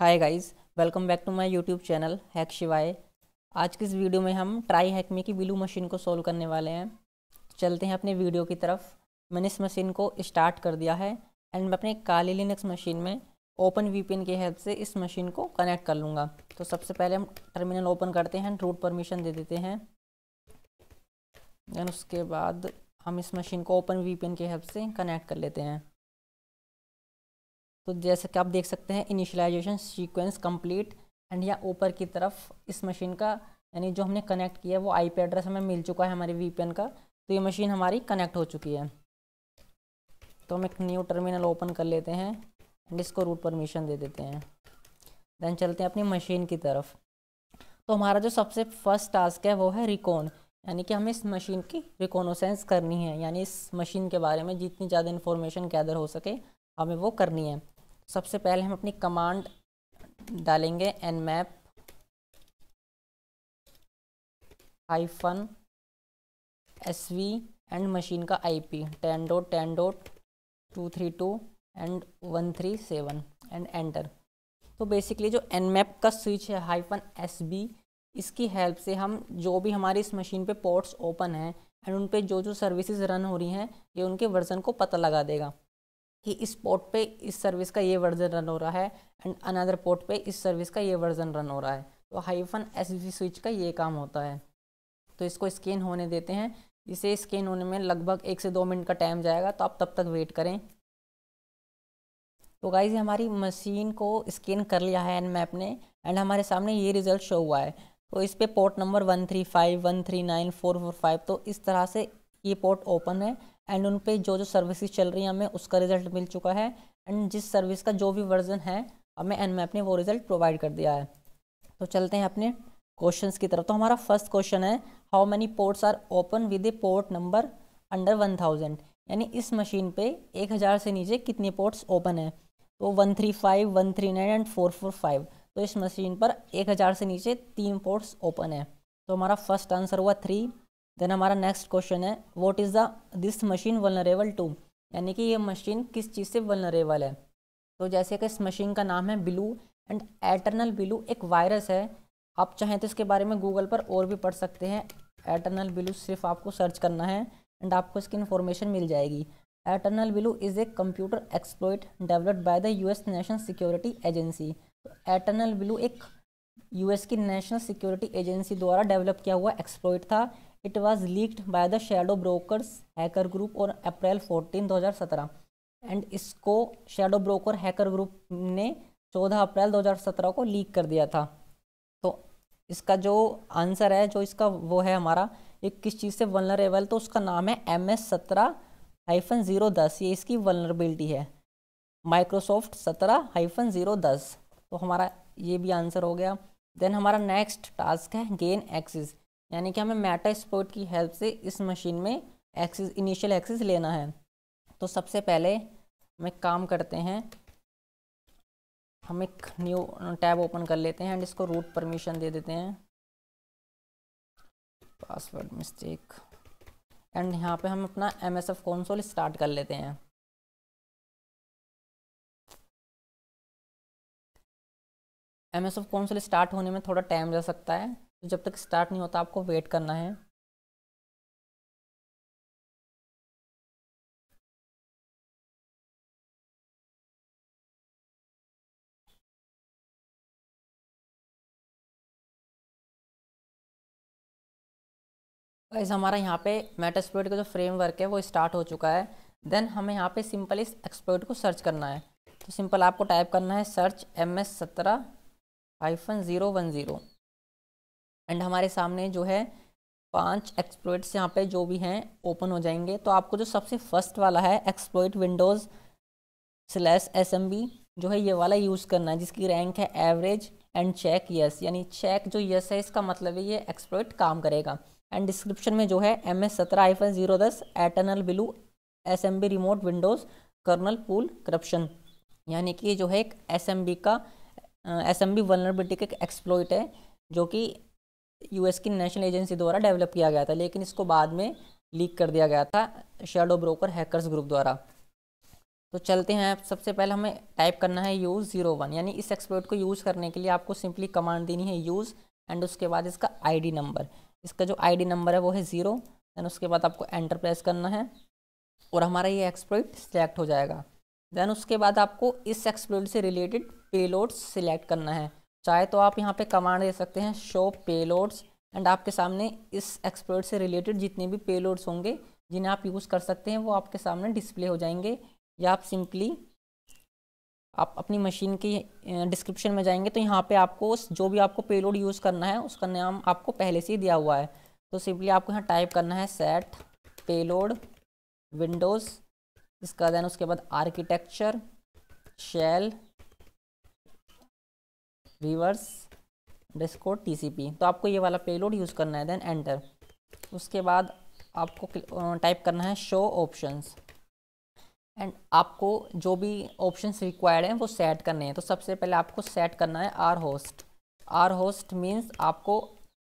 Hi guys welcome back to my YouTube channel hack Shivay आज की इस video में हम ट्राई हैक में की बिलू मशीन को सोल्व करने वाले हैं। चलते हैं अपने वीडियो की तरफ़। मैंने इस मशीन को स्टार्ट कर दिया है एंड मैं अपने काली लिनक्स मशीन में ओपन वीपीएन की हेल्प से इस मशीन को कनेक्ट कर लूँगा। तो सबसे पहले हम टर्मिनल ओपन करते हैं रूट परमिशन दे देते हैं। देन उसके बाद हम इस मशीन को ओपन वीपीएन की हेल्प से कनेक्ट कर लेते हैं। तो जैसे कि आप देख सकते हैं इनिशियलाइजेशन सीक्वेंस कंप्लीट एंड या ऊपर की तरफ़ इस मशीन का, यानी जो हमने कनेक्ट किया है, वो आईपी एड्रेस हमें मिल चुका है हमारे वीपीएन का। तो ये मशीन हमारी कनेक्ट हो चुकी है। तो हम एक न्यू टर्मिनल ओपन कर लेते हैं एंड इसको रूट परमिशन दे देते हैं। देन चलते हैं अपनी मशीन की तरफ़। तो हमारा जो सबसे फ़र्स्ट टास्क है, वो है रिकॉन यानी कि हमें इस मशीन की रिकॉनोसेंस करनी है। यानी इस मशीन के बारे में जितनी ज़्यादा इन्फॉर्मेशन गैदर हो सके, हमें वो करनी है। सबसे पहले हम अपनी कमांड डालेंगे N map hyphen S V and machine का I P ten dot ten dot two three two and one three seven and enter तो बेसिकली जो एन मैप का स्विच है हाइफन एस बी इसकी हेल्प से हम जो भी हमारी इस मशीन पे पोर्ट्स ओपन हैं एंड उन पे जो जो सर्विसेज़ रन हो रही हैं, ये उनके वर्जन को पता लगा देगा। कि इस पोर्ट पे इस सर्विस का ये वर्जन रन हो रहा है एंड अनदर पोर्ट पे इस सर्विस का ये वर्जन रन हो रहा है। तो हाइफन एस स्विच का ये काम होता है। तो इसको स्कैन होने देते हैं। इसे स्कैन होने में लगभग एक से दो मिनट का टाइम जाएगा तो आप तब तक वेट करें। तो गाइज़ हमारी मशीन को स्कैन कर लिया है एन मैप ने एंड हमारे सामने ये रिज़ल्ट शो हुआ है। तो इस पर port number one three five, one three nine, four four five तो इस तरह से ये पोर्ट ओपन है। एंड उन पर जो जो सर्विसेज़ चल रही हैं, हमें उसका रिज़ल्ट मिल चुका है। एंड जिस सर्विस का जो भी वर्जन है, हमें एन मैप ने वो रिज़ल्ट प्रोवाइड कर दिया है। तो चलते हैं अपने क्वेश्चन की तरफ़। तो हमारा फ़र्स्ट क्वेश्चन है how many ports are open with a port number under one thousand यानी इस मशीन पे एक हज़ार से नीचे कितने पोर्ट्स ओपन है? तो one three five one three nine and four four five तो इस मशीन पर एक हज़ार से नीचे तीन पोर्ट्स ओपन है। तो हमारा फ़र्स्ट आंसर हुआ थ्री देन हमारा नेक्स्ट क्वेश्चन है what is the this machine vulnerable to यानी कि ये मशीन किस चीज़ से वलनरेबल है? तो जैसे कि इस मशीन का नाम है बिलू एंड एटर्नल बिलू एक वायरस है। आप चाहें तो इसके बारे में गूगल पर और भी पढ़ सकते हैं। एटर्नल बिलू सिर्फ़ आपको सर्च करना है एंड आपको इसकी इन्फॉर्मेशन मिल जाएगी। Eternal blue is a computer exploit developed by the US national security agency eternal blue एक यूएस की नेशनल सिक्योरिटी एजेंसी द्वारा डेवलप किया हुआ एक्सप्लोइट था। It was leaked by the shadow brokers hacker group और April 14 2017 and इसको shadow broker hacker group ने 14 अप्रैल 2017 को लीक कर दिया था। तो इसका जो आंसर है, जो इसका वो है हमारा एक किस चीज़ से वनरेबल तो उसका नाम है एम एस सत्रह हाइफन ज़ीरो दस। ये इसकी वनरेबिलिटी है। माइक्रोसॉफ्ट सत्रह हाइफन ज़ीरो दस। तो हमारा ये भी आंसर हो गया। देन हमारा नेक्स्ट टास्क है गेन एक्सिस यानी कि हमें मेटा स्पोर्ट की हेल्प से इस मशीन में एक्सिस इनिशियल एक्सिस लेना है। तो सबसे पहले हम एक काम करते हैं। हम एक न्यू टैब ओपन कर लेते हैं एंड इसको रूट परमिशन दे देते हैं। पासवर्ड मिस्टेक एंड यहाँ पे हम अपना M S F console start कर लेते हैं। M S F console start होने में थोड़ा टाइम जा सकता है। तो जब तक स्टार्ट नहीं होता, आपको वेट करना है। गाइस हमारा यहाँ पे मेटास्प्लोइट का जो फ्रेमवर्क है, वो स्टार्ट हो चुका है। देन हमें यहाँ पे सिंपल इस एक्सप्लोइट को सर्च करना है। तो सिंपल आपको टाइप करना है सर्च एम एस सत्रह hyphen zero one zero and हमारे सामने जो है पाँच एक्सप्लोइट्स यहाँ पे जो भी हैं ओपन हो जाएँगे। तो आपको जो सबसे फ़र्स्ट वाला है एक्सप्लोइट विंडोज़ स्लैश एस जो है ये वाला यूज़ करना है, जिसकी रैंक है एवरेज एंड चेक यस यानी चेक जो यस है, इसका मतलब है ये एक्सप्लोइट काम करेगा। एंड डिस्क्रिप्शन में जो है एम एस सत्रह आईफन ज़ीरो दस eternal blue S M B remote Windows kernel pool corruption यानी कि जो है एक एस एम बी का एस एम बी वनरेबिलिटी का एक्सप्लोइट है, जो कि यूएस की नेशनल एजेंसी द्वारा डेवलप किया गया था, लेकिन इसको बाद में लीक कर दिया गया था शेडो ब्रोकर हैकर्स ग्रुप द्वारा। तो चलते हैं सबसे पहले हमें टाइप करना है यूज़ ज़ीरो वन यानी इस एक्सप्लोइट को यूज़ करने के लिए आपको सिंपली कमांड देनी है यूज़ एंड उसके बाद इसका आईडी नंबर इसका जो आईडी नंबर है वो है ज़ीरो देन उसके बाद आपको एंटर प्रेस करना है और हमारा ये एक्सप्लोइट सिलेक्ट हो जाएगा। देन उसके बाद आपको इस एक्सप्लोइट से रिलेटेड पेलोड्स सिलेक्ट करना है। चाहे तो आप यहाँ पे कमांड दे सकते हैं शो पेलोड्स एंड आपके सामने इस एक्सप्लोइट से रिलेटेड जितने भी पेलोड्स होंगे, जिन्हें आप यूज़ कर सकते हैं, वो आपके सामने डिस्प्ले हो जाएँगे। या आप सिंपली आप अपनी मशीन की डिस्क्रिप्शन में जाएँगे तो यहाँ पे आपको जो भी आपको पेलोड यूज़ करना है, उसका नाम आपको पहले से ही दिया हुआ है। तो सिंपली आपको यहाँ टाइप करना है सेट पेलोड विंडोज़ इसका देन उसके बाद architecture shell reverse disco TCP तो आपको ये वाला पेलोड यूज़ करना है देन एंटर उसके बाद आपको टाइप करना है शो ऑप्शंस एंड आपको जो भी ऑप्शंस रिक्वायर्ड हैं वो सेट करने हैं। तो सबसे पहले आपको सेट करना है R host R host means आपको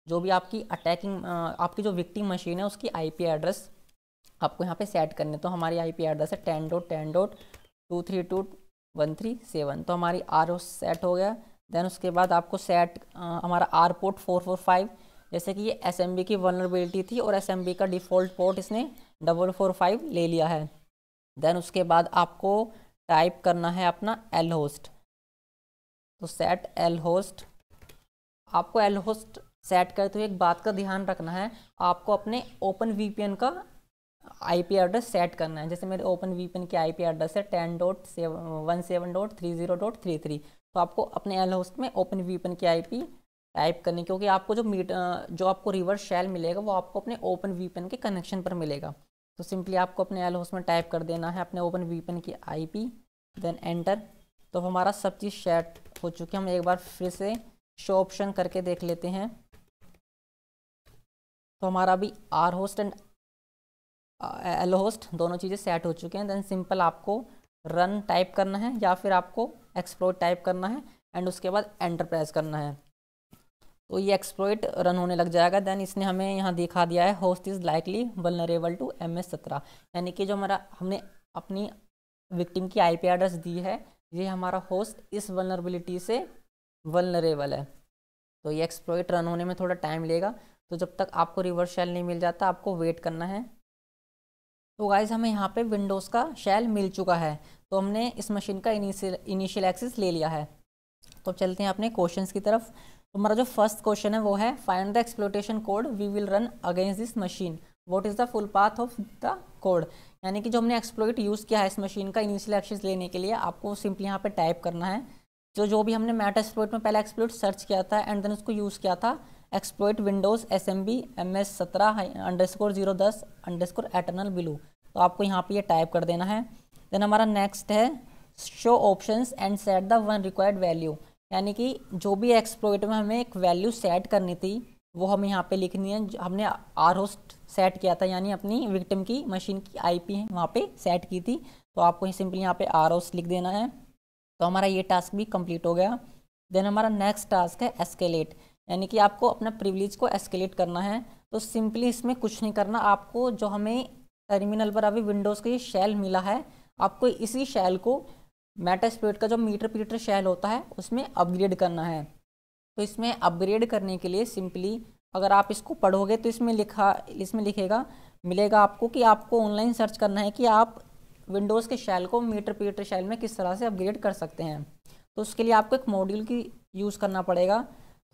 जो भी आपकी अटैकिंग आपकी जो विक्टिम मशीन है उसकी आईपी एड्रेस आपको यहाँ पे सेट करने तो हमारी आईपी एड्रेस है ten dot ten dot two three two one three seven तो हमारी आर होस्ट सेट हो गया। देन उसके बाद आपको सेट हमारा R port four four five जैसे कि ये एस की वनरेबिलिटी थी और एस का डिफ़ॉल्ट पोर्ट इसने डबल फोर फाइव ले लिया है। देन उसके बाद आपको टाइप करना है अपना एल होस्ट तो सेट एल होस्ट आपको एल होस्ट सेट करते हुए एक बात का ध्यान रखना है। आपको अपने ओपन वीपीएन का आईपी एड्रेस सेट करना है। जैसे मेरे ओपन वीपीएन की आईपी एड्रेस है ten dot seven one seven dot three zero dot three three तो आपको अपने एल होस्ट में ओपन वीपीएन की आईपी टाइप करनी क्योंकि आपको जो मीट जो आपको रिवर्स शैल मिलेगा, वो आपको अपने ओपन वीपीएन के कनेक्शन पर मिलेगा। तो सिंपली आपको अपने एल होस्ट में टाइप कर देना है, अपने ओपन वीपन की आईपी देन एंटर तो हमारा सब चीज़ शेट हो चुकी है, हम एक बार फिर से शो ऑप्शन करके देख लेते हैं। तो हमारा अभी R host and L host दोनों चीज़ें सेट हो चुके हैं देन सिंपल आपको रन टाइप करना है, या फिर आपको एक्सप्लोर टाइप करना है एंड उसके बाद एंटर प्रेस करना है। तो ये एक्सप्लोइट रन होने लग जाएगा। देन इसने हमें यहाँ दिखा दिया है host is likely vulnerable to M S सत्रह। यानी कि जो हमारा, हमने अपनी विक्टिम की आईपी एड्रेस दी है, ये हमारा होस्ट इस वलनरेबिलिटी से वलनरेबल है। तो ये एक्सप्लोइट रन होने में थोड़ा टाइम लेगा। तो जब तक आपको रिवर्स शेल नहीं मिल जाता, आपको वेट करना है। तो गाइज़ हमें यहाँ पे विंडोज़ का शेल मिल चुका है। तो हमने इस मशीन का इनिशियल इनिशियल एक्सेस ले लिया है। तो चलते हैं अपने क्वेश्चंस की तरफ़। तो हमारा जो फ़र्स्ट क्वेश्चन है वो है find the exploitation code we will run against this machine what is the full path of the code यानी कि जो हमने एक्सप्लोइट यूज़ किया है इस मशीन का इनिशियल एक्शन लेने के लिए, आपको सिंपली यहाँ पे टाइप करना है। जो जो भी हमने मैट एक्सप्लोइट में पहले एक्सप्लोइट सर्च किया था एंड देन उसको यूज़ किया था exploit Windows S M B M S सत्रह अंडर स्कोर ज़ीरो दस अंडर स्कोर एटर्नल ब्लू तो आपको यहाँ पे ये टाइप कर देना है। देन हमारा नेक्स्ट है show options and set the one required value यानी कि जो भी एक्सप्लोइट में हमें एक वैल्यू सेट करनी थी, वो हमें यहाँ पे लिखनी है हमने आर होस्ट सेट किया था, यानी अपनी विक्टिम की मशीन की आईपी है, वहाँ पे सेट की थी। तो आपको सिंपली यहाँ पे आर होस्ट लिख देना है। तो हमारा ये टास्क भी कंप्लीट हो गया। देन हमारा नेक्स्ट टास्क है एस्केलेट यानी कि आपको अपना प्रिविलेज को एस्केलेट करना है। तो सिंपली इसमें कुछ नहीं करना। आपको जो हमें टर्मिनल पर अभी विंडोज़ का ये शेल मिला है आपको इसी शैल को मेटास्प्लोइट का जो मीटर पीटर शैल होता है, उसमें अपग्रेड करना है। तो इसमें अपग्रेड करने के लिए सिंपली अगर आप इसको पढ़ोगे तो इसमें लिखा, इसमें लिखेगा, मिलेगा आपको कि आपको ऑनलाइन सर्च करना है कि आप विंडोज़ के शैल को मीटर पीटर शैल में किस तरह से अपग्रेड कर सकते हैं। तो उसके लिए आपको एक मॉड्यूल की यूज़ करना पड़ेगा।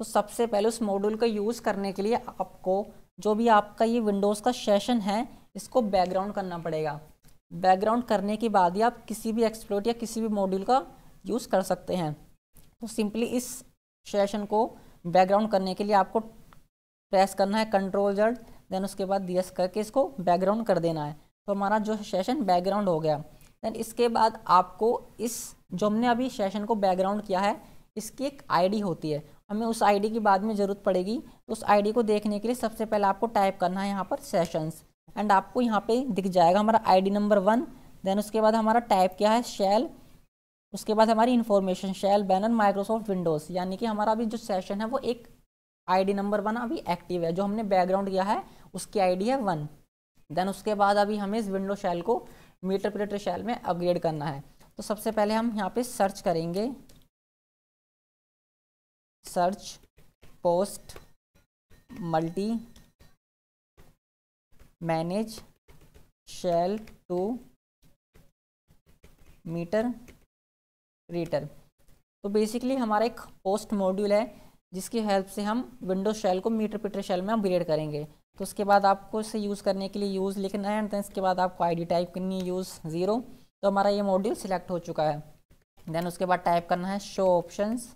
तो सबसे पहले उस मॉड्यूल का यूज़ करने के लिए आपको जो भी आपका ये विंडोज़ का सेशन है, इसको बैकग्राउंड करना पड़ेगा। बैकग्राउंड करने के बाद ही आप किसी भी एक्सप्लोट या किसी भी मॉड्यूल का यूज़ कर सकते हैं। तो सिंपली इस सेशन को बैकग्राउंड करने के लिए आपको प्रेस करना है कंट्रोल जड देन उसके बाद डीएस करके इसको बैकग्राउंड कर देना है। तो हमारा जो सेशन बैकग्राउंड हो गया। देन इसके बाद आपको इस, जो हमने अभी सेशन को बैकग्राउंड किया है, इसकी एक आईडी होती है। हमें उस आईडी की बाद में ज़रूरत पड़ेगी। तो उस आईडी को देखने के लिए सबसे पहले आपको टाइप करना है यहाँ पर सेशंस एंड आपको यहाँ पे दिख जाएगा हमारा आईडी नंबर वन देन उसके बाद हमारा टाइप क्या है? शेल उसके बाद हमारी information shell banner Microsoft Windows यानी कि हमारा अभी जो सेशन है, वो एक आईडी नंबर वन अभी एक्टिव है। जो हमने बैकग्राउंड किया है, उसकी आईडी है वन देन उसके बाद अभी हमें इस विंडो शेल को मीटर प्लेटर शैल में अपग्रेड करना है। तो सबसे पहले हम यहाँ पे सर्च करेंगे। Search post multi manage shell to meterpreter तो बेसिकली हमारा एक पोस्ट मॉड्यूल है, जिसकी हेल्प से हम विंडोज़ शेल को मीटर पीटर शेल में अपग्रेड करेंगे। तो उसके बाद आपको इसे यूज़ करने के लिए यूज़ लिखना है एंड इसके बाद आपको आईडी टाइप करनी है यूज़ ज़ीरो तो हमारा ये मॉड्यूल सिलेक्ट हो चुका है। देन उसके बाद टाइप करना है शो ऑप्शंस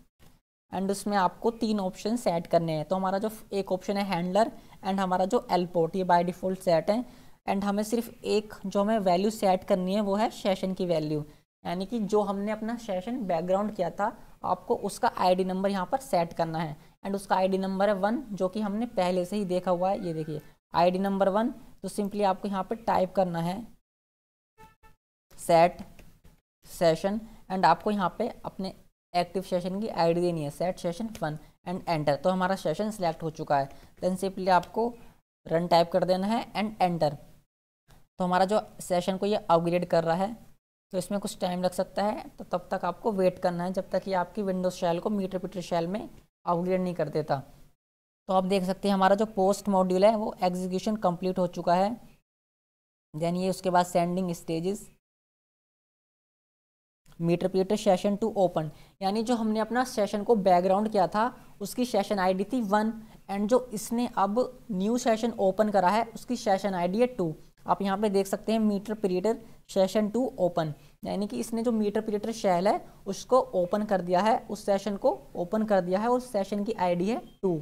एंड उसमें आपको तीन ऑप्शन सेट करने हैं। तो हमारा जो एक ऑप्शन है हैंडलर एंड हमारा जो एल पोर्ट ये बाय डिफ़ॉल्ट सेट है। एंड हमें सिर्फ़ एक जो हमें वैल्यू सेट करनी है, वो है सेशन की वैल्यू यानी कि जो हमने अपना सेशन बैकग्राउंड किया था, आपको उसका आईडी नंबर यहाँ पर सेट करना है। एंड उसका आईडी नंबर है वन जो कि हमने पहले से ही देखा हुआ है। ये देखिए आईडी नंबर वन तो सिंपली आपको यहाँ पर टाइप करना है। सेट सेशन एंड आपको यहाँ पे अपने एक्टिव सेशन की आईडी देनी है set session one and enter तो हमारा सेशन सिलेक्ट हो चुका है। देन सिंपली आपको रन टाइप कर देना है एंड एंटर तो हमारा जो सेशन को ये अपग्रेड कर रहा है तो इसमें कुछ टाइम लग सकता है। तो तब तक आपको वेट करना है, जब तक ये आपकी विंडोज़ शैल को मीटर पीटर शैल में अपग्रेड नहीं कर देता। तो आप देख सकते हैं, हमारा जो पोस्ट मॉड्यूल है, वो एग्जीक्यूशन कंप्लीट हो चुका है। देन ये उसके बाद sending stages meterpreter session two open यानी जो हमने अपना सेशन को बैकग्राउंड किया था, उसकी सेशन आईडी थी वन एंड जो इसने अब न्यू सेशन ओपन करा है, उसकी सेशन आईडी है टू आप यहाँ पे देख सकते हैं meterpreter session two open यानी कि इसने जो मीटर पीरियडर शैल है, उसको ओपन कर दिया है, उस सेशन को ओपन कर दिया है, उस सेशन की आईडी है टू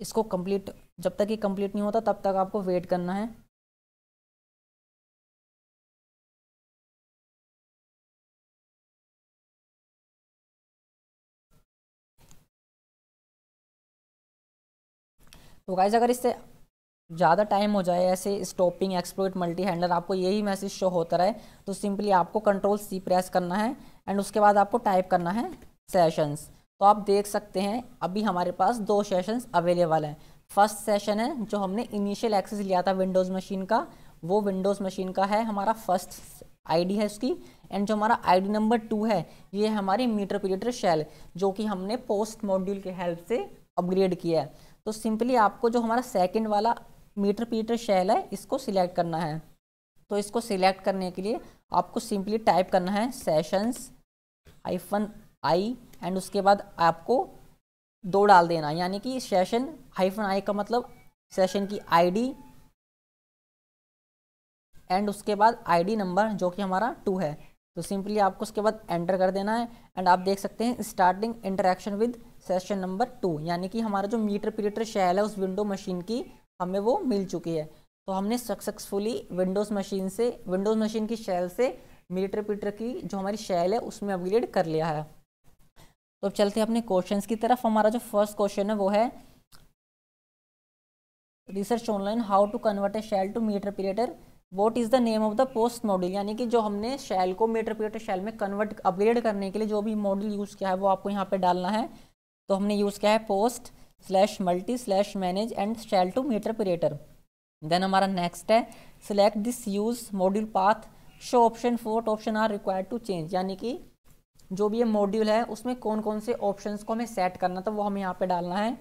इसको कंप्लीट जब तक ये कंप्लीट नहीं होता, तब तक आपको वेट करना है। तो गाइज़ अगर इससे ज़्यादा टाइम हो जाए, ऐसे स्टॉपिंग एक्सप्लोइट मल्टी हैंडलर आपको यही मैसेज शो होता रहे तो सिंपली आपको कंट्रोल सी प्रेस करना है एंड उसके बाद आपको टाइप करना है सेशंस तो आप देख सकते हैं, अभी हमारे पास दो सेशंस अवेलेबल हैं. फ़र्स्ट सेशन है, जो हमने इनिशियल एक्सेस लिया था विंडोज़ मशीन का, वो विंडोज़ मशीन का है, हमारा फ़र्स्ट आईडी है उसकी एंड जो हमारा आईडी नंबर टू है, ये हमारी मीटर पीरियटर शेल जो कि हमने पोस्ट मॉड्यूल के हेल्प से अपग्रेड किया है. तो सिंपली आपको जो हमारा सेकंड वाला मीटर पीटर शेल है, इसको सिलेक्ट करना है। तो इसको सिलेक्ट करने के लिए आपको सिंपली टाइप करना है सेशंस हाइफन आई एंड उसके बाद आपको दो डाल देना। यानी कि सेशन हाइफन आई का मतलब सेशन की आईडी एंड उसके बाद आईडी नंबर जो कि हमारा टू है। तो सिंपली आपको उसके बाद एंटर कर देना है एंड आप देख सकते हैं starting interaction with session number two यानी कि हमारा जो मीटर पीरियटर शेल है, उस विंडो मशीन की हमें वो मिल चुकी है। तो हमने सक्सेसफुली विंडोज़ मशीन से विंडोज़ मशीन की शैल से मीटर पीटर की जो हमारी शैल है, उसमें अपग्रेड कर लिया है। तो अब चलते हैं अपने क्वेश्चंस की तरफ़। हमारा जो फ़र्स्ट क्वेश्चन है, वो है research online how to convert a shell to meterpreter what is the name of the post module यानी कि जो हमने शेल को मीटर पीरियटर शेल में कन्वर्ट अपग्रेड करने के लिए जो भी मॉड्यूल यूज़ किया है, वो आपको यहाँ पे डालना है। तो हमने यूज़ किया है post slash multi slash manage and shell to meterpreter then हमारा नेक्स्ट है select this use module path show option fort option are required to change यानी कि जो भी ये मॉड्यूल है, उसमें कौन कौन से ऑप्शंस को हमें सेट करना था, वो हमें यहाँ पे डालना है।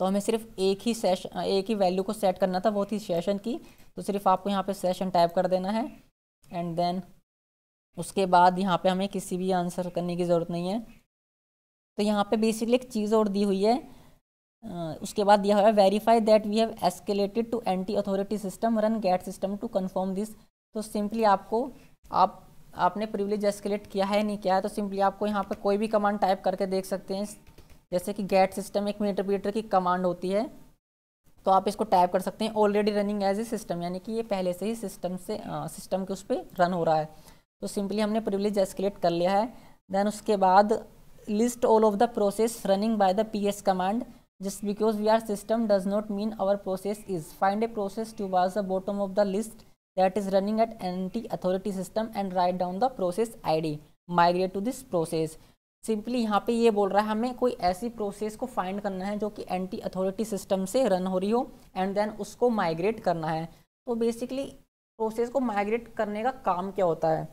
तो हमें सिर्फ़ एक ही सेशन एक ही वैल्यू को सेट करना था, वो थी सेशन की। तो सिर्फ़ आपको यहाँ पे सेशन टाइप कर देना है। एंड देन उसके बाद यहाँ पे हमें किसी भी आंसर करने की ज़रूरत नहीं है। तो यहाँ पे बेसिकली एक चीज़ और दी हुई है। उसके बाद दिया हुआ है verify that we have escalated to NT authority system run get system to confirm this तो सिंपली आपको, आप, आपने प्रिविलेज एस्केलेट किया है, नहीं किया है तो सिंपली आपको यहाँ पर कोई भी कमांड टाइप करके देख सकते हैं। जैसे कि गेट सिस्टम एक मीटर की कमांड होती है तो आप इसको टाइप कर सकते हैं। Already running as a system यानी कि ये पहले से ही सिस्टम से सिस्टम के उस पर रन हो रहा है। तो सिंपली हमने प्रिविलेज एस्केलेट कर लिया है। देन उसके बाद all of the process running by the P S command just because we are system does not mean our process is find a process towards the bottom of the list that is running at anti authority system and write down the process id migrate to this process simply यहाँ पे ये बोल रहा है हमें कोई ऐसी process को फाइंड करना है जो कि एंटी अथॉरिटी सिस्टम से रन हो रही हो एंड देन उसको माइग्रेट करना है तो बेसिकली प्रोसेस को माइग्रेट करने का काम क्या होता है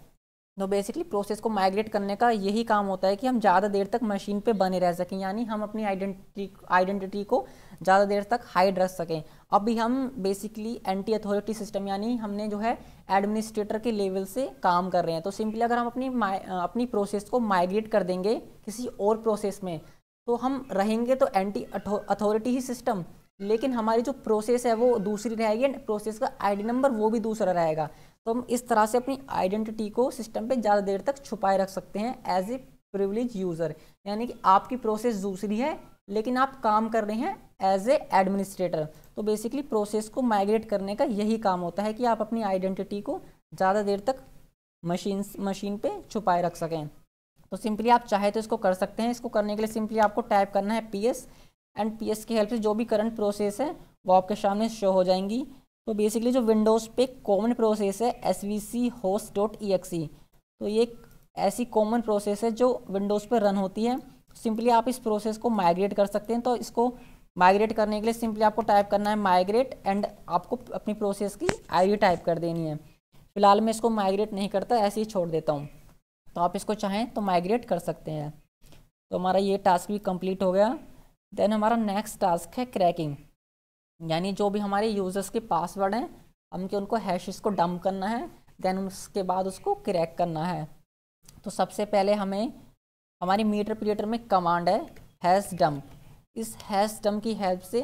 तो बेसिकली प्रोसेस को माइग्रेट करने का यही काम होता है कि हम ज़्यादा देर तक मशीन पे बने रह सकें, यानी हम अपनी आइडेंटिटी आइडेंटिटी को ज़्यादा देर तक हाइड रख सकें। अभी हम बेसिकली एंटी अथॉरिटी सिस्टम यानी हमने जो है एडमिनिस्ट्रेटर के लेवल से काम कर रहे हैं। तो सिंपली अगर हम अपनी अपनी प्रोसेस को माइग्रेट कर देंगे किसी और प्रोसेस में तो हम रहेंगे तो एंटी अथॉरिटी ही सिस्टम लेकिन हमारी जो प्रोसेस है वो दूसरी रहेगी एंड प्रोसेस का आईडी नंबर वो भी दूसरा रहेगा। तो हम इस तरह से अपनी आइडेंटिटी को सिस्टम पे ज़्यादा देर तक छुपाए रख सकते हैं एज ए प्रिविलेज यूज़र यानी कि आपकी प्रोसेस दूसरी है, लेकिन आप काम कर रहे हैं एज ए एडमिनिस्ट्रेटर तो बेसिकली प्रोसेस को माइग्रेट करने का यही काम होता है कि आप अपनी आइडेंटिटी को ज़्यादा देर तक मशीन मशीन पे छुपाए रख सकें। तो सिंपली आप चाहे तो इसको कर सकते हैं। इसको करने के लिए सिंपली आपको टाइप करना है P S and P S की हेल्प से जो भी करंट प्रोसेस है, वो आपके सामने शो हो जाएँगी। तो बेसिकली जो विंडोज़ पे कॉमन प्रोसेस है S V C host dot E X तो ये एक ऐसी कॉमन प्रोसेस है जो विंडोज़ पे रन होती है। सिंपली आप इस प्रोसेस को माइग्रेट कर सकते हैं। तो इसको माइग्रेट करने के लिए सिंपली आपको टाइप करना है माइग्रेट एंड आपको अपनी प्रोसेस की आईडी टाइप कर देनी है। फ़िलहाल मैं इसको माइग्रेट नहीं करता, ऐसे ही छोड़ देता हूँ। तो आप इसको चाहें तो माइग्रेट कर सकते हैं। तो हमारा ये टास्क भी कंप्लीट हो गया। देन हमारा नेक्स्ट टास्क है क्रैकिंग यानी जो भी हमारे यूज़र्स के पासवर्ड हैं, हमके उनको हैश को डंप करना है देन उसके बाद उसको क्रैक करना है. तो सबसे पहले हमें, हमारी मीटर पीरियटर में कमांड है हैश डंप इस हैश डंप की हेल्प से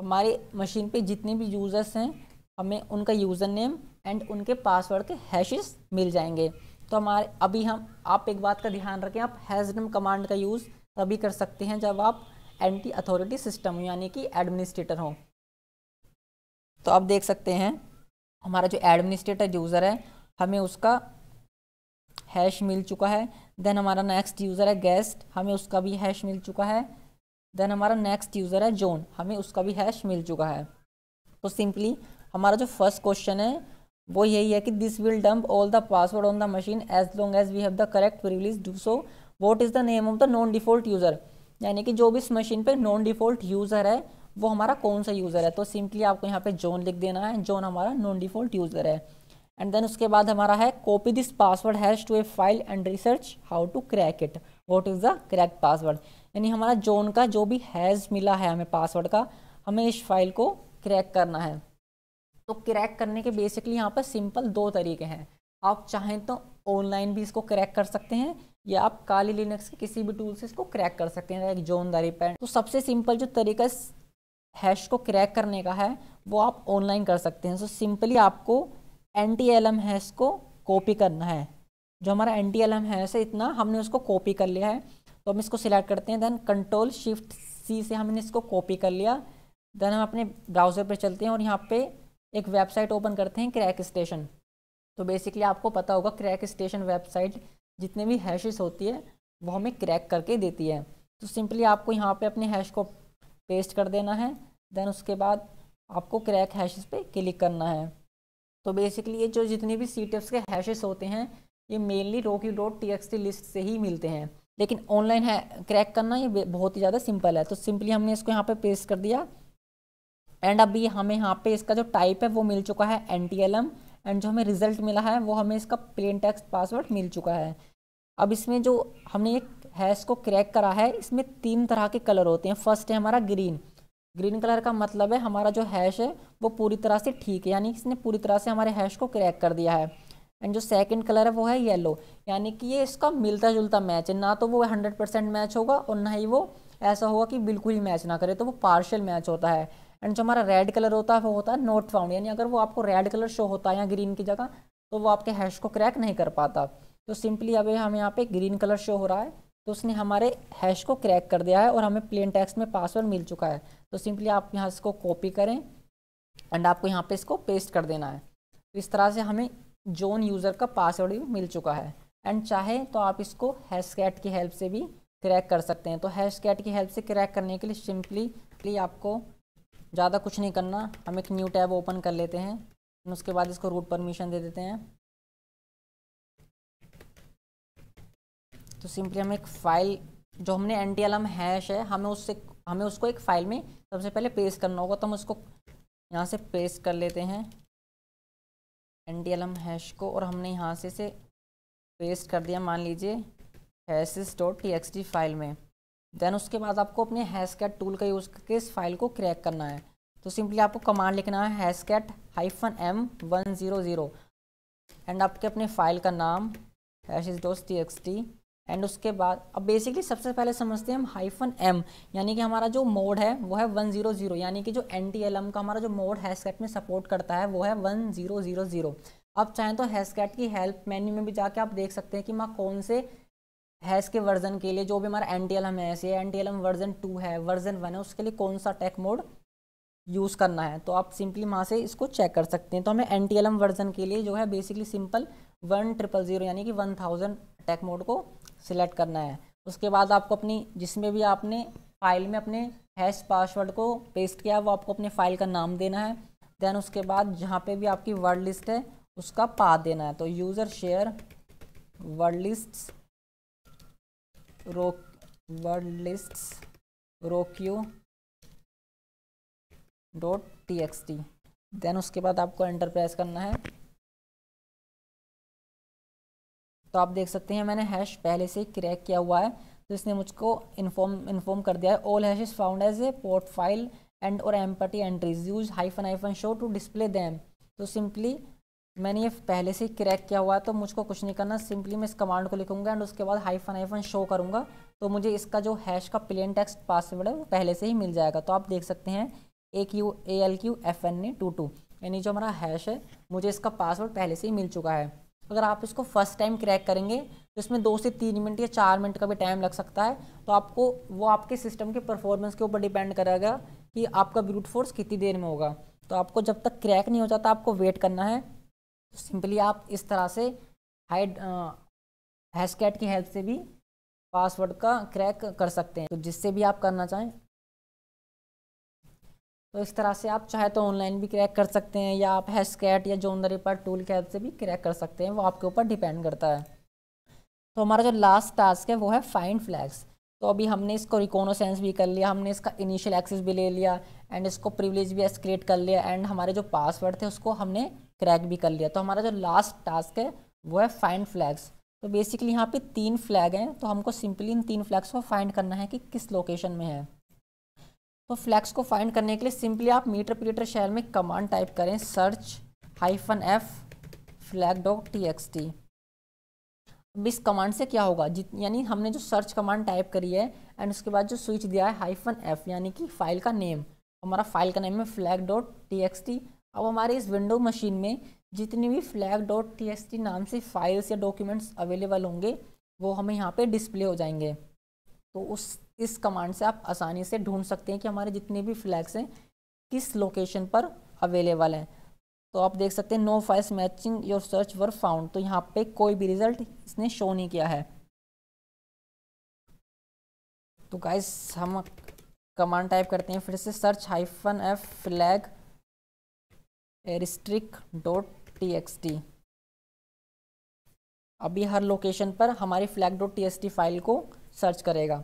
हमारे मशीन पे जितने भी यूज़र्स हैं, हमें उनका यूज़र नेम एंड उनके पासवर्ड के हैशेस मिल जाएँगे. तो हमारे, अभी हम, आप एक बात का ध्यान रखें, आप हैश डंप कमांड का यूज़ तभी कर सकते हैं जब आप एंटी अथॉरिटी सिस्टम यानी कि एडमिनिस्ट्रेटर हों। तो आप देख सकते हैं, हमारा जो एडमिनिस्ट्रेटर यूज़र है, हमें उसका हैश मिल चुका है। देन हमारा नेक्स्ट यूज़र है गेस्ट, हमें उसका भी हैश मिल चुका है। देन हमारा नेक्स्ट यूज़र है जोन, हमें उसका भी हैश मिल चुका है। तो सिंपली, हमारा जो फ़र्स्ट क्वेश्चन है, वो यही है कि this will dump all the password on the machine as long as we have the correct privilege do so what is the name of the non default user यानी कि जो भी इस मशीन पे नॉन डिफ़ॉल्ट यूज़र है, वो हमारा कौन सा यूज़र है? तो सिंपली आपको यहाँ पे जोन लिख देना है। जोन हमारा नॉन डिफ़ॉल्ट यूज़र है। एंड देन उसके बाद हमारा है copy this password hash to a file and research how to crack it what is the correct password यानी हमारा जोन का जो भी हैज़ मिला है हमें पासवर्ड का, हमें इस फ़ाइल को क्रैक करना है। तो क्रैक करने के बेसिकली यहाँ पर सिंपल दो तरीके हैं। आप चाहें तो ऑनलाइन भी इसको क्रैक कर सकते हैं। या आप काली लिनक्स के किसी भी टूल से इसको क्रैक कर सकते हैं लाइक जोन दारी पैन। तो सबसे सिंपल जो तरीका हैश को क्रैक करने का है वो आप ऑनलाइन कर सकते हैं। सो so, सिंपली आपको N T L M hash को कॉपी करना है। जो हमारा N T L M hash है इतना हमने उसको कॉपी कर लिया है। तो हम इसको सिलेक्ट करते हैं देन कंट्रोल शिफ्ट सी से हमने इसको कॉपी कर लिया। देन हम अपने ब्राउज़र पर चलते हैं और यहाँ पे एक वेबसाइट ओपन करते हैं क्रैक स्टेशन तो बेसिकली आपको पता होगा क्रैक स्टेशन वेबसाइट जितने भी हैशेस होती है, वो हमें क्रैक करके देती है। तो सिंपली आपको यहाँ पे अपने हैश को पेस्ट कर देना है देन उसके बाद आपको क्रैक हैशेस पे क्लिक करना है। तो बेसिकली ये जो जितने भी सी के हैशेस होते हैं, ये मेनली रोकी डॉट टी लिस्ट से ही मिलते हैं। लेकिन ऑनलाइन है क्रैक करना ये बहुत ही ज़्यादा सिंपल है। तो सिंपली हमने इसको यहाँ पे पेस्ट कर दिया। एंड अभी हमें यहाँ पे इसका जो टाइप है, वो मिल चुका है एनटीएलएम एंड जो हमें रिज़ल्ट मिला है, वो हमें इसका प्लेन टेक्स्ट पासवर्ड मिल चुका है। अब इसमें जो हमने एक हैश को क्रैक करा है, इसमें तीन तरह के कलर होते हैं। फ़र्स्ट है हमारा ग्रीन ग्रीन कलर का मतलब है हमारा जो हैश है, वो पूरी तरह से ठीक है, यानी इसने पूरी तरह से हमारे हैश को क्रैक कर दिया है। एंड जो सेकंड कलर है, वो है येलो यानी कि ये इसका मिलता जुलता मैच है। ना तो वो हंड्रेड परसेंट मैच होगा और ना ही वो ऐसा होगा कि बिल्कुल ही मैच ना करे तो वो पार्शियल मैच होता है। एंड जो हमारा रेड कलर होता है, वो होता है नोट फाउंड यानी अगर वो आपको रेड कलर शो होता है या ग्रीन की जगह तो वो आपके हैश को क्रैक नहीं कर पाता। तो सिंपली अभी हमें यहाँ पे ग्रीन कलर शो हो रहा है तो उसने हमारे हैश को क्रैक कर दिया है और हमें प्लेन टेक्स्ट में पासवर्ड मिल चुका है। तो सिंपली आप यहाँ इसको कॉपी करें एंड आपको यहाँ पे इसको पेस्ट कर देना है। तो इस तरह से हमें जोन यूज़र का पासवर्ड भी मिल चुका है। एंड चाहे तो आप इसको हैश कैट की हेल्प से भी क्रैक कर सकते हैं। तो हैश कैट की हेल्प से क्रैक करने के लिए सिंपली आपको ज़्यादा कुछ नहीं करना, हम एक न्यू टैब ओपन कर लेते हैं, उसके बाद इसको रूट परमिशन दे देते हैं। तो सिंपली हम एक फ़ाइल जो हमने N T L M hash है, हमें उससे, हमें उसको एक फ़ाइल में सबसे पहले पेस्ट करना होगा तो हम उसको यहाँ से पेस्ट कर लेते हैं N T L M hash को, और हमने यहाँ से इसे पेस्ट कर दिया, मान लीजिए hashes dot T X T file में। देन उसके बाद आपको अपने हैश कैट टूल का यूज़ करके इस फ़ाइल को क्रैक करना है। तो सिंपली आपको कमांड लिखना है cat hyphen M one zero zero and आपके अपने फ़ाइल का नाम hash dot T X T and उसके बाद, अब बेसिकली सबसे पहले समझते हैं हम हाइफन एम यानी कि हमारा जो मोड है, वो है वन ज़ीरो ज़ीरो यानी कि जो एन टी एल एम का हमारा जो मोड हैशकैट में सपोर्ट करता है, वो है वन ज़ीरो ज़ीरो ज़ीरो अब चाहें तो हैशकैट की हेल्प मेन्यू में भी जाके आप देख सकते हैं कि मैं कौन से हैश के वर्जन के लिए जो भी हमारा एन टी एल एम है, ऐसे N T L M version two है वर्जन वन है, उसके लिए कौन सा टेक मोड यूज़ करना है? तो आप सिंपली वहाँ से इसको चेक कर सकते हैं। तो हमें N T L M version के लिए जो है basically simple one triple zero यानी कि वन थाउज़ेंड टेक मोड को सिलेक्ट करना है। उसके बाद आपको अपनी, जिसमें भी आपने फ़ाइल में अपने हैश पासवर्ड को पेस्ट किया, वो आपको अपने फ़ाइल का नाम देना है। देन उसके बाद जहाँ पे भी आपकी वर्ड लिस्ट है, उसका पाथ देना है। तो user share word list row word list rockyou dot T X T then उसके बाद आपको एंटर प्रेस करना है। तो आप देख सकते हैं मैंने हैश पहले से क्रैक किया हुआ है। तो इसने मुझको इन्फॉर्म इन्फॉर्म कर दिया है। All hash is found as a port file and और empty entries use hyphen hyphen show to display them तो सिंपली मैंने ये पहले से क्रैक किया हुआ है। तो मुझको कुछ नहीं करना। सिंपली मैं इस कमांड को लिखूँगा एंड उसके बाद हाइफन हाइफन शो करूँगा। तो मुझे इसका जो हैश का प्लेन टेक्स्ट पासवर्ड है, वो पहले से ही मिल जाएगा। तो आप देख सकते हैं A Q A L Q F N A two two यानी जो हमारा हैश है, मुझे इसका पासवर्ड पहले से ही मिल चुका है। अगर आप इसको फ़र्स्ट टाइम क्रैक करेंगे तो इसमें दो से तीन मिनट या चार मिनट का भी टाइम लग सकता है। तो आपको, वो आपके सिस्टम के परफॉर्मेंस के ऊपर डिपेंड करेगा कि आपका ब्रूट फोर्स कितनी देर में होगा। तो आपको जब तक क्रैक नहीं हो जाता, आपको वेट करना है। तो सिंपली आप इस तरह से हाइड हैशकैट की हेल्प से भी पासवर्ड का क्रैक कर सकते हैं। तो जिससे भी आप करना चाहें तो इस तरह से आप चाहे तो ऑनलाइन भी क्रैक कर सकते हैं या आप हैशकैट या जोन पर टूल के हेल्प से भी क्रैक कर सकते हैं, वो आपके ऊपर डिपेंड करता है। तो हमारा जो लास्ट टास्क है वो है फाइंड फ्लैग्स तो अभी हमने इसको रिकोनोसेंस भी कर लिया, हमने इसका इनिशियल एक्सेस भी ले लिया एंड इसको प्रिविलेज भी एस्क्रेट कर लिया एंड हमारे जो पासवर्ड थे उसको हमने क्रैक भी कर लिया। तो हमारा जो लास्ट टास्क है वो है फाइंड फ्लैग्स तो बेसिकली यहाँ पे तीन फ्लैग हैं तो हमको सिंपली इन तीन फ्लैग्स को फाइंड करना है कि किस लोकेशन में है। तो फ्लैक्स को फाइंड करने के लिए सिंपली आप मीटर पीटर शैल में कमांड टाइप करें search hyphen F flag dot T X T अब इस कमांड से क्या होगा? जित, यानी हमने जो सर्च कमांड टाइप करी है एंड उसके बाद जो स्विच दिया है हाइफन एफ़ यानी कि फ़ाइल का नेम हमारा फ़ाइल का नेम है flag dot T X T अब हमारे इस विंडो मशीन में जितनी भी flag dot T X T नाम से फाइल्स या डॉक्यूमेंट्स अवेलेबल होंगे, वो हमें यहाँ पे डिस्प्ले हो जाएँगे। तो उस इस कमांड से आप आसानी से ढूंढ सकते हैं कि हमारे जितने भी फ्लैग्स हैं, किस लोकेशन पर अवेलेबल हैं। तो आप देख सकते हैं no files matching your search were found तो यहाँ पे कोई भी रिज़ल्ट इसने शो नहीं किया है। तो गाइस हम कमांड टाइप करते हैं, फिर से search hyphen F flag asterisk dot T X T अभी हर लोकेशन पर हमारी flag dot T S T file को सर्च करेगा।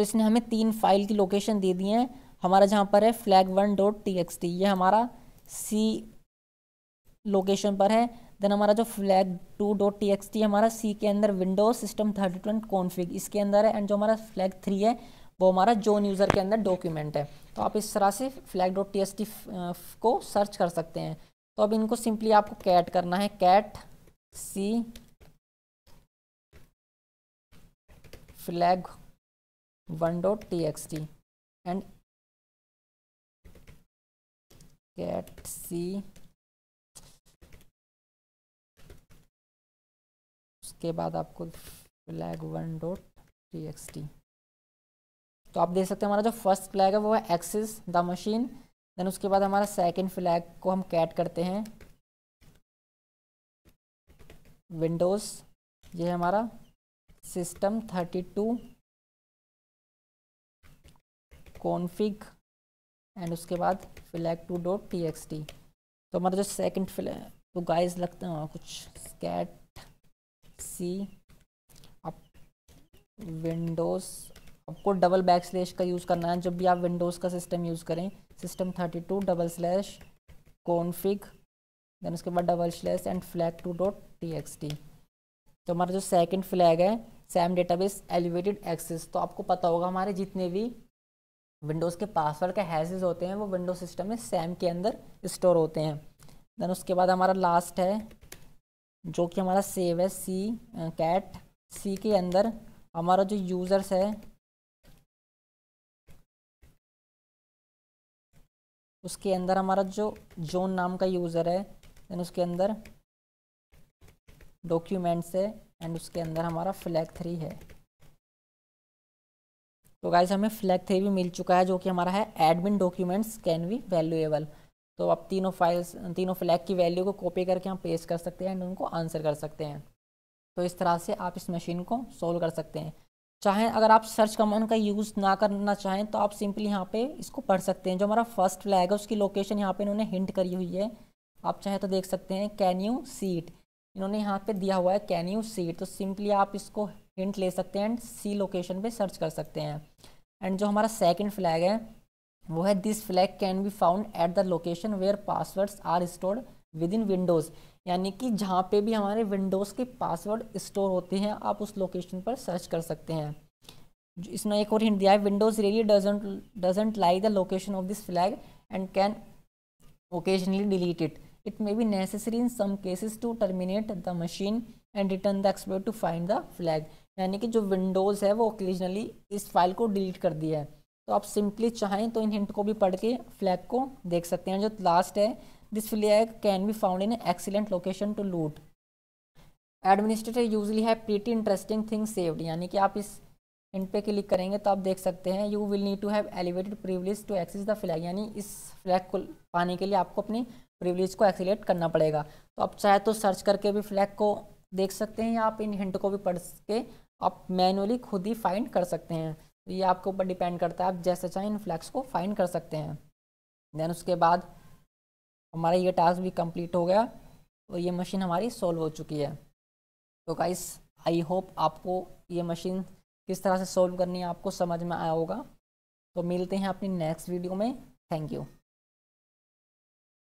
तो इसने हमें तीन फ़ाइल की लोकेशन दे दी है। हमारा जहाँ पर है flag one dot T X T ये हमारा सी लोकेशन पर है। देन हमारा जो flag two dot T X T हमारा सी के अंदर विंडोज़ सिस्टम थर्टी ट्वेंट कॉन्फिग इसके अंदर है। एंड जो हमारा फ्लैग थ्री है, वो हमारा जोन यूज़र के अंदर डॉक्यूमेंट है। तो आप इस तरह से flag dot T S T को सर्च कर सकते हैं। तो अब इनको सिंपली आपको कैट करना है। Cat C flag one dot txt and cat c उसके बाद आपको flag one dot T X T तो आप देख सकते हैं हमारा जो फ़र्स्ट फ्लैग है वो है एक्सिस द मशीन देन उसके बाद हमारा सेकंड फ्लैग को हम कैट करते हैं। विंडोज़ ये है हमारा system thirty two config and उसके बाद flag two dot T X T तो हमारा जो सेकेंड तो गाइस लगते हैं कुछ स्कैट सी आप विंडोज़ आपको डबल बैक स्लैश का यूज़ करना है, जब भी आप विंडोज़ का सिस्टम यूज़ करें system thirty two double slash config then उसके बाद double slash and flag two dot T X T तो हमारा जो सेकेंड फ्लैग है सैम डेटाबेस एलिवेटेड एक्सेस तो आपको पता होगा, हमारे जितने भी विंडोज़ के पासवर्ड के हैजेज होते हैं, वो विंडोज़ सिस्टम में सैम के अंदर स्टोर होते हैं। देन उसके बाद हमारा लास्ट है, जो कि हमारा सेव है सी कैट सी के अंदर हमारा जो यूज़र्स है, उसके अंदर हमारा जो जोन नाम का यूज़र है देन उसके अंदर डॉक्यूमेंट्स है एंड उसके अंदर हमारा फ्लैग थ्री है। तो गाइज़ हमें फ्लैग थ्री भी मिल चुका है, जो कि हमारा है admin documents can be valuable तो आप तीनों फाइल्स तीनों फ्लैग की वैल्यू को कॉपी करके हम पेस्ट कर सकते हैं एंड उनको आंसर कर सकते हैं. तो इस तरह से आप इस मशीन को सोल्व कर सकते हैं. चाहे अगर आप सर्च कमांड का यूज़ ना करना चाहें तो आप सिंपली यहाँ पे इसको पढ़ सकते हैं. जो हमारा फ़र्स्ट फ्लैग है, उसकी लोकेशन यहाँ पे इन्होंने हिंट करी हुई है. आप चाहे तो देख सकते हैं कैन यू सीट इन्होंने यहाँ पे दिया हुआ है कैन यू सीट तो सिंपली आप इसको हिंट ले सकते हैं एंड सी लोकेशन पे सर्च कर सकते हैं। एंड जो हमारा सेकंड फ्लैग है, वो है this flag can be found at the location where passwords are stored within windows यानी कि जहाँ पे भी हमारे विंडोज़ के पासवर्ड स्टोर होते हैं, आप उस लोकेशन पर सर्च कर सकते हैं। इसने एक और हिंट दिया है windows really doesn't doesn't lie the location of this flag and can occasionally delete it it may be necessary in some cases to terminate the machine and return the exploit to find the flag यानी कि जो Windows है वो occasionally इस file को delete कर दिया है। तो आप सिंपली चाहें तो इन हिंट को भी पढ़ के फ्लैग को देख सकते हैं। जो लास्ट है this flag can be found in excellent location to loot administrator usually है प्रीटी इंटरेस्टिंग थिंग सेव्ड यानी कि आप इस हिंट पे क्लिक करेंगे तो आप देख सकते हैं you will need to have elevated privilege to access the flag यानी इस फ्लैग को पाने के लिए आपको अपनी प्रिविलेज को एक्सीट करना पड़ेगा। तो आप चाहे तो सर्च करके भी फ्लैग को देख सकते हैं या आप इन हिंट को भी पढ़ के आप मैनुअली खुद ही फाइंड कर सकते हैं। तो ये आपके ऊपर डिपेंड करता है, आप जैसे चाहें इन फ्लैक्स को फाइंड कर सकते हैं। देन उसके बाद हमारा ये टास्क भी कंप्लीट हो गया और ये मशीन हमारी सॉल्व हो चुकी है। तो गाइस आई होप आपको ये मशीन किस तरह से सॉल्व करनी है आपको समझ में आया होगा। तो मिलते हैं अपनी नेक्स्ट वीडियो में। Thank you